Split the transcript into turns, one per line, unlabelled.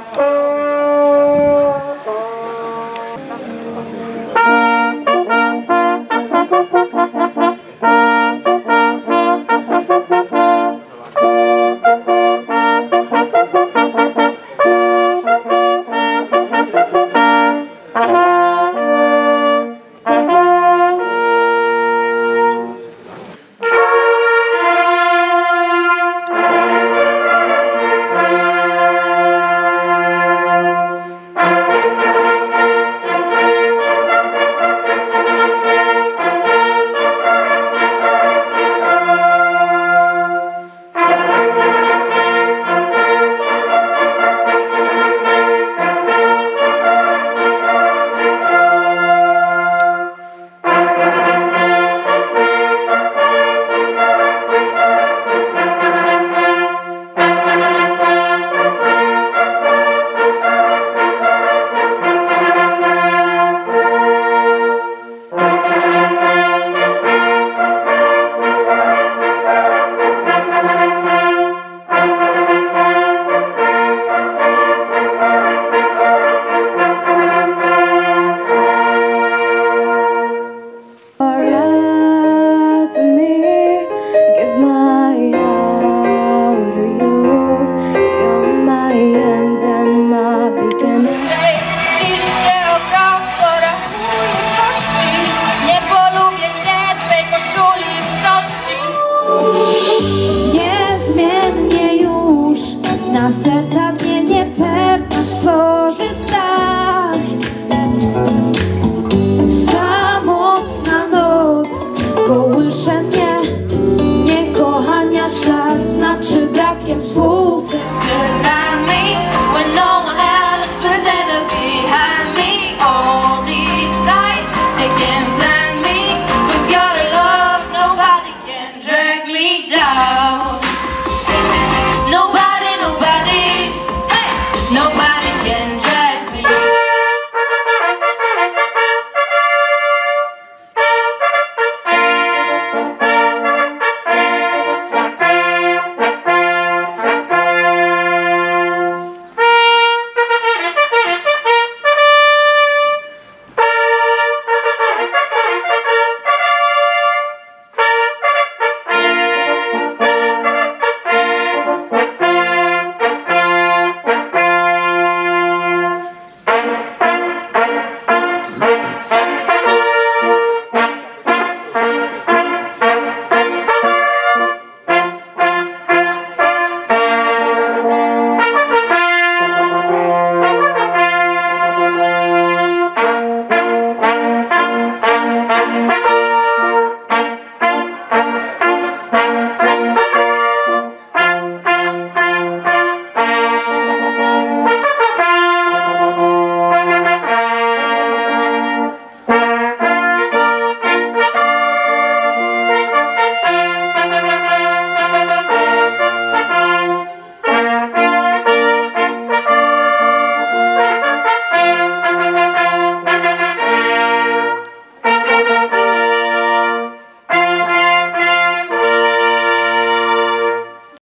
Oh. serca mnie niepewne Nobody